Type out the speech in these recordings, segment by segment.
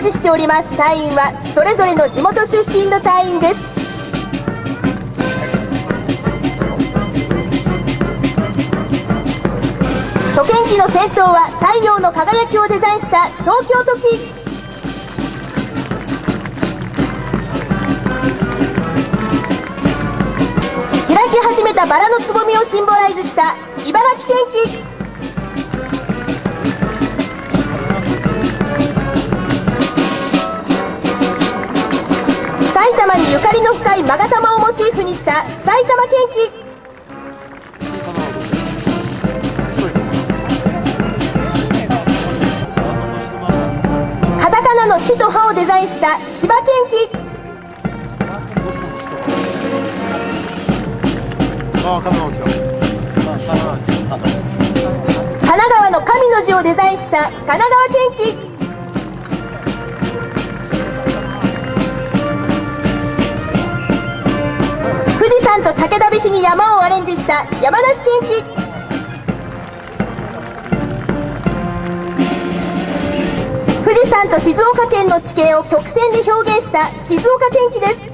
所持しております。隊員はそれぞれの地元出身の隊員です。都県機の先頭は太陽の輝きをデザインした東京都機。開き始めたバラのつぼみをシンボライズした茨城県機。い勾玉をモチーフにした埼玉県機カタカナの「地」と「葉」をデザインした千葉県機あ、神奈川。の神の字をデザインした神奈川県機富士山と武田菱に山をアレンジした山梨県機富士山と静岡県の地形を曲線で表現した静岡県機です。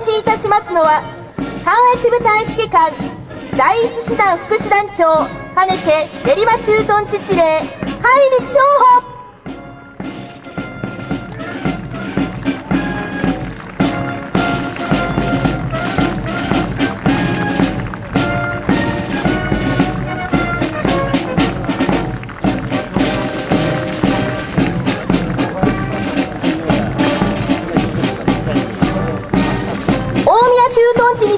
しいたしますのは関越部隊指揮官第一師団副師団長兼ねて練馬駐屯地司令海陸将補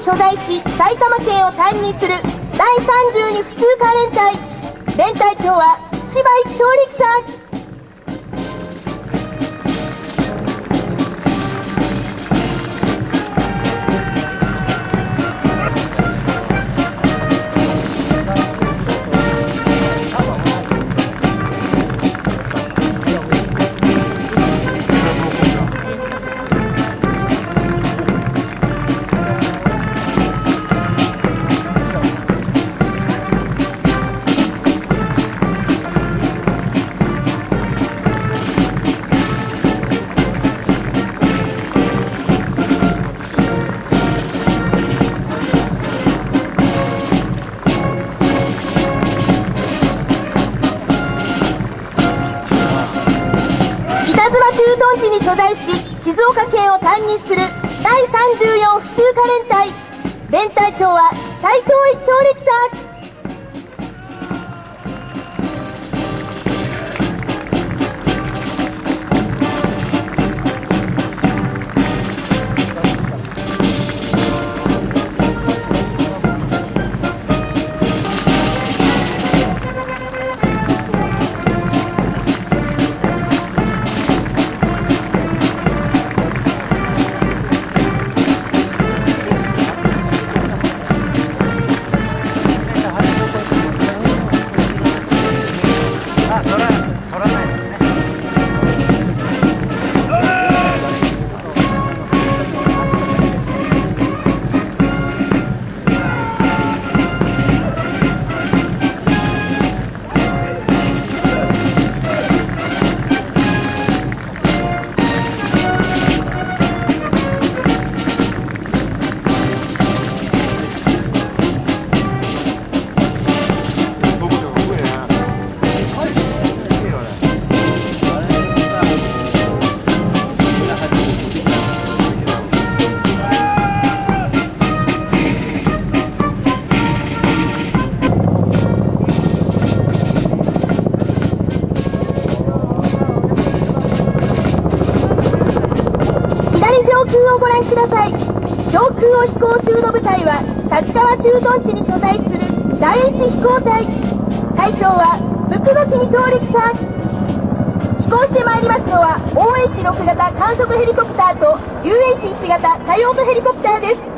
所在し埼玉県を担任する第32普通科連隊。連隊長は柴一等陸さん。稲妻駐屯地に所在し静岡県を担任する第34普通科連隊。連隊長は斉藤一等陸さん。空をご覧ください。上空を飛行中の部隊は立川駐屯地に所在する第一飛行隊。隊長は福巻二等陸さん。飛行してまいりますのは OH6 型観測ヘリコプターと UH1 型多用途ヘリコプターです。